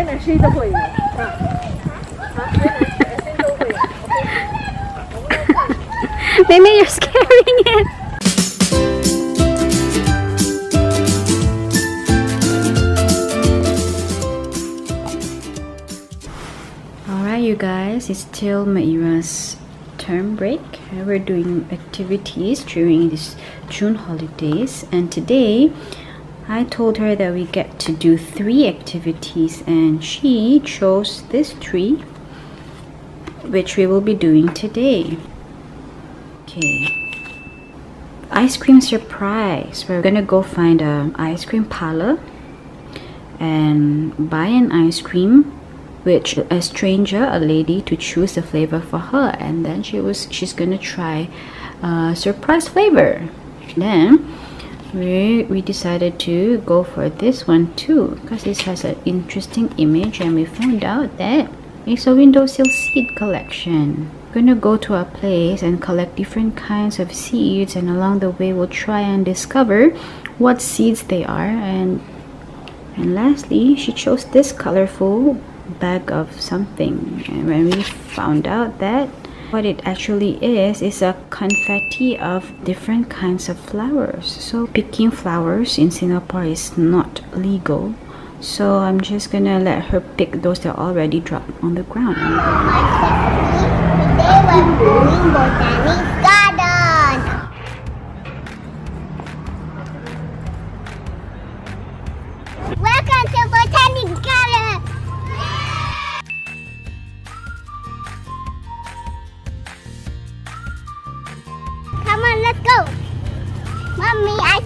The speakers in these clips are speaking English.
then I shade the way. Mimi, you're scaring it. Alright you guys, it's still Meira's term break. We're doing activities during this June holidays and today I told her that we get to do three activities, and she chose this three, which we will be doing today. Okay. Ice cream surprise. We're gonna go find a ice cream parlor and buy an ice cream which a stranger a lady to choose the flavor for her and then she was she's gonna try a surprise flavor then we we decided to go for this one too because this has an interesting image and we found out that it's a windowsill seed collection we're gonna go to a place and collect different kinds of seeds and along the way we'll try and discover what seeds they are and and lastly, she chose this colorful bag of something. And when we found out that what it actually is, is a confetti of different kinds of flowers. So picking flowers in Singapore is not legal. So I'm just gonna let her pick those that already dropped on the ground.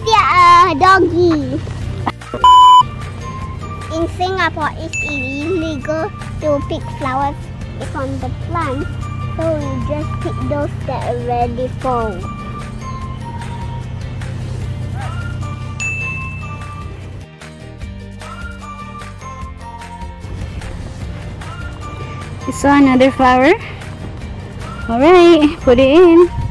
A uh, doggy. In Singapore, it's illegal to pick flowers from the plant, so we just pick those that already fall. You saw another flower? Alright, put it in.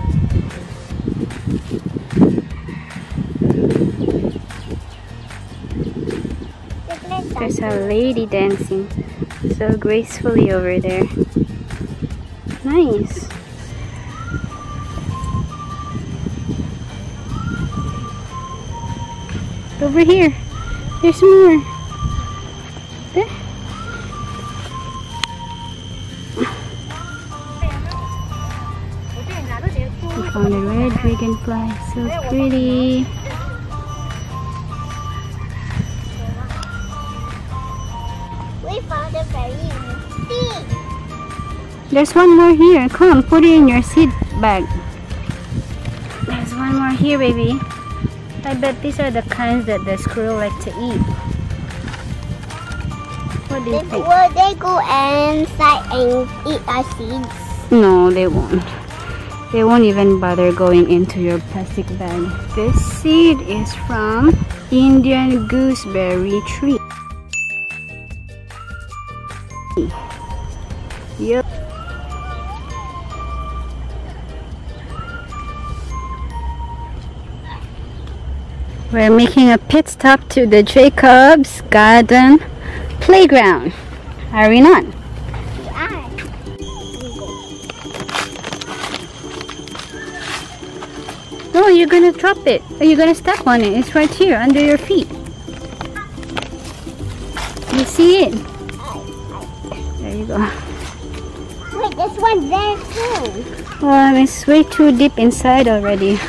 Lady dancing so gracefully over there. Nice. Over here. There's more. There. We found a red dragonfly. So pretty. There's one more here. Come, put it in your seed bag. There's one more here, baby. I bet these are the kinds that the squirrel like to eat. What do you They, think? will they go inside and eat our seeds? No, they won't. They won't even bother going into your plastic bag. This seed is from Indian gooseberry tree. We're making a pit stop to the Jacobs Garden Playground. Are we not? We are. No, you're gonna drop it. Are you gonna step on it? It's right here under your feet. You see it? There you go. Wait, this one's there too. Well, it's way too deep inside already.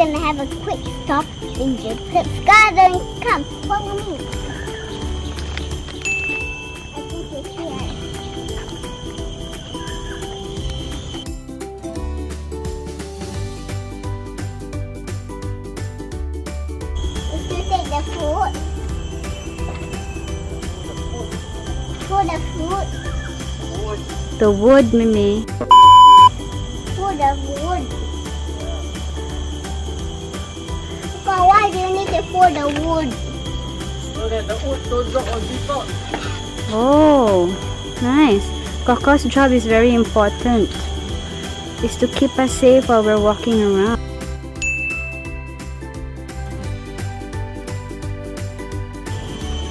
Gonna have a quick stop in Jacob's garden. Come, follow me. I think it's here. If you take the fruit, for the fruit, The wood, Mimi. for the wood. It for the wood? So that the wood don't drop on people. Oh, nice. Coco's job is very important. is to keep us safe while we're walking around.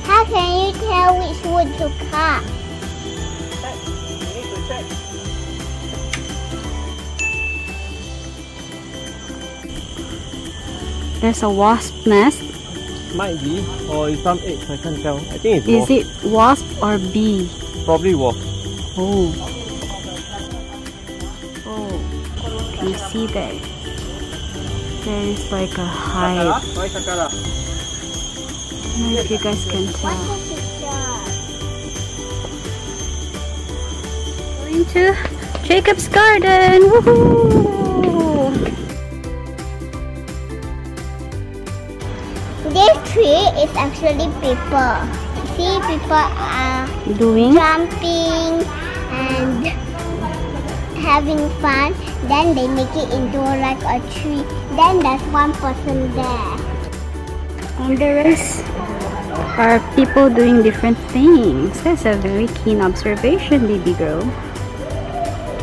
How can you tell which wood to cut? There's a wasp nest. Might be, or some eggs, I can't tell. I think it's Is wasp. it wasp or bee? Probably wasp. Oh. Oh. You see that? There is like a hive. I don't know if you guys can tell. the picture? Going to Jacob's garden. Woohoo! Tree is actually people. See, people are Doing jumping and having fun. Then they make it into like a tree. Then there's one person there. and the rest are people doing different things. That's a very keen observation, baby girl.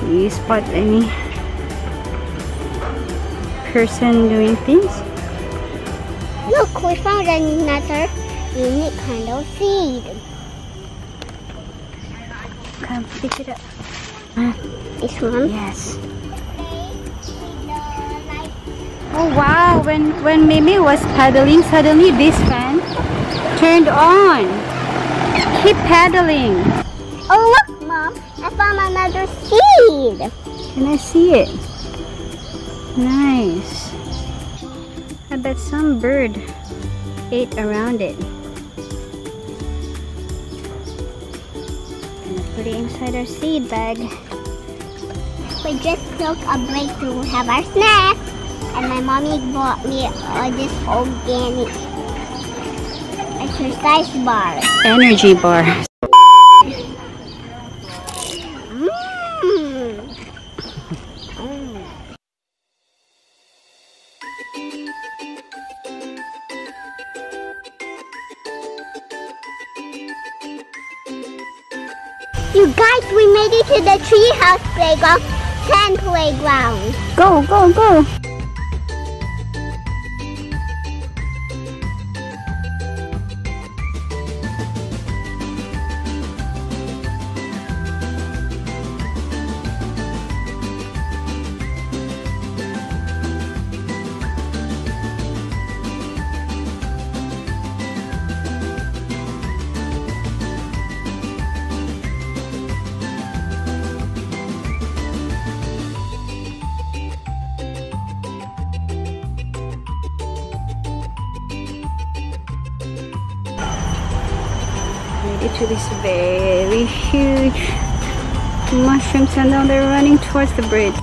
Do you spot any person doing things? Look, we found another unique kind of seed. Come pick it up. Uh, this one. Yes. Oh wow! When when Mimi was paddling, suddenly this fan turned on. Keep paddling. Oh look, Mom! I found another seed. Can I see it? Nice. I bet some bird ate around it. Put it inside our seed bag. We just took a break to have our snack, and my mommy bought me uh, this organic exercise bar. Energy bar. We to the treehouse playground, sand playground. Go, go, go. It to this very huge mushrooms and now they're running towards the bridge.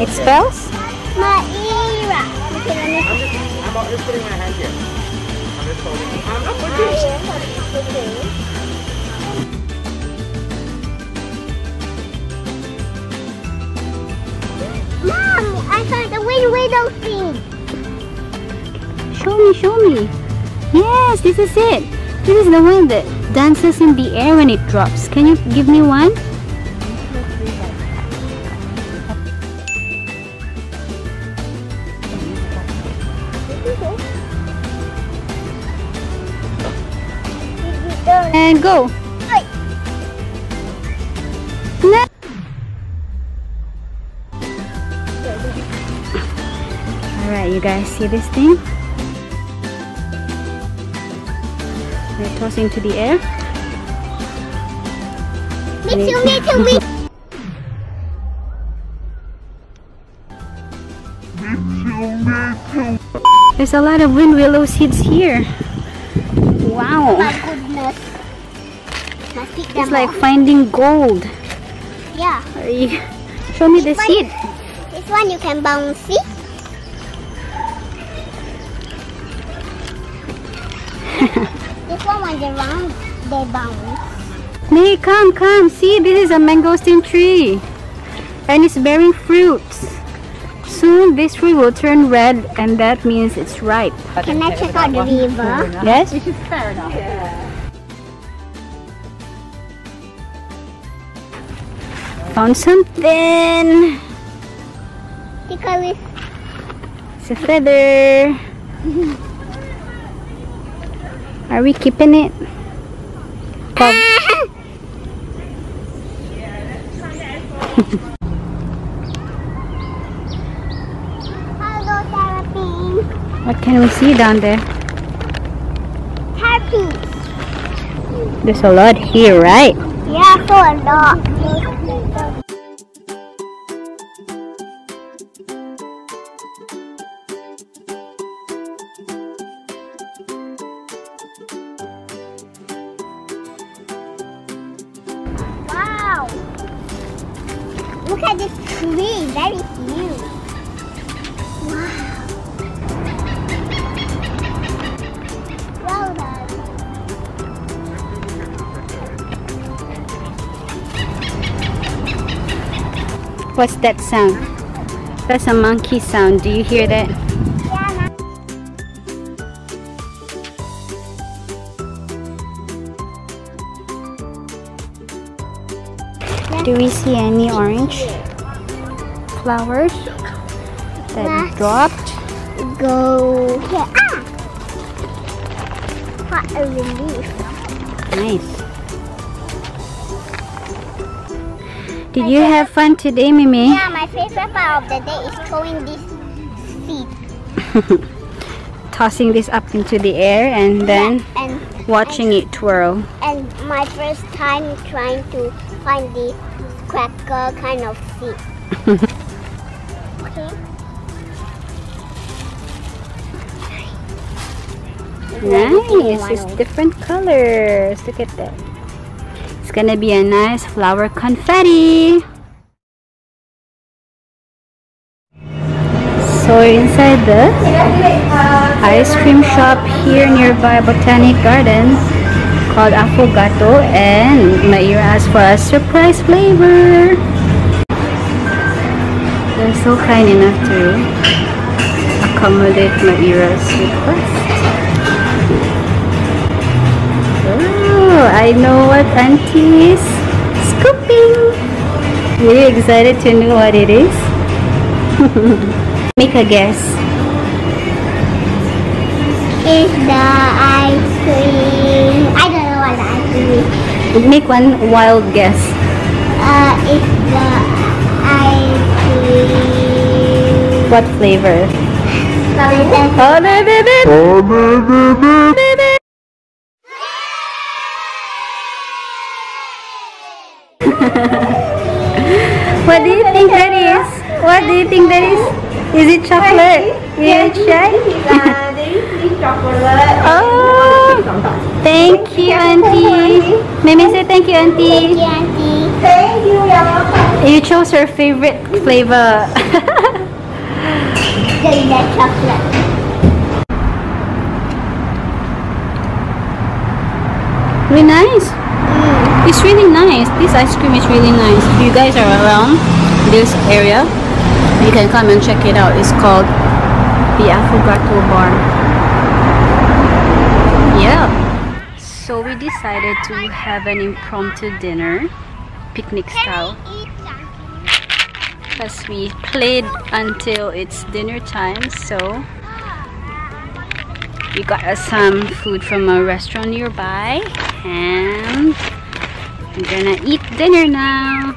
It spells? Meira. Okay, let me I'm just, I'm putting my hand here. I'm just holding it. I'm, I'm putting found the wind widow thing. Show me, show me. Yes, this is it. This is the one that dances in the air when it drops. Can you give me one? And go. Uh, no. Guys see this thing? They're tossing to the air. Me too, me too, me There's a lot of wind willow seeds here. Wow. My goodness. Them It's like finding gold. Yeah. Show me the This one- seed. This one you can bounce, see? This one when they round, they bounce. Nay, come, come. See, this is a mangosteen tree. And it's bearing fruits. soon this tree will turn red and that means it's ripe. Can I check out the river? Yes? Which is fair enough. Found something. Because it's It's a feather. Are we keeping it? Bob. What can we see down there? There's a lot here, right? Yeah, so a lot. Look at this tree, very huge. Wow. What's that sound? That's a monkey sound. Do you hear that? Do we see any orange flowers that Let's dropped? go here. Ah! What a relief. Nice. Did you have fun today, Mimi? Yeah, my favorite part of the day is throwing this seed. Tossing this up into the air and then and watching it twirl. and my first time trying to find the cracker kind of seed. okay. Nice. It's different colors. Look at that. It's gonna be a nice flower confetti. So inside the ice cream shop here nearby Botanic Garden called Affogato and Meira asked for a surprise flavor. They're so kind enough to accommodate Meira's request. Oh, I know what Auntie is scooping. Are you excited to know what it is? Make a guess. Is the ice cream? Make one wild guess. Uh, is the ice cream? What flavor? Strawberry Oh, no, no, no. What do you think that is? What do you think that is? Is it chocolate? Yes, Milkshake? Oh, thank you, Auntie. Mimi say thank you, Auntie. Auntie. Thank you, Yama. You chose her favorite flavor. Give chocolate. really nice. It's really nice. This ice cream is really nice. If you guys are around this area, you can come and check it out. It's called the Affogato Bar. Yeah. So we decided to have an impromptu dinner, picnic style, because we played until it's dinner time. So we got us some food from a restaurant nearby and we're gonna eat dinner now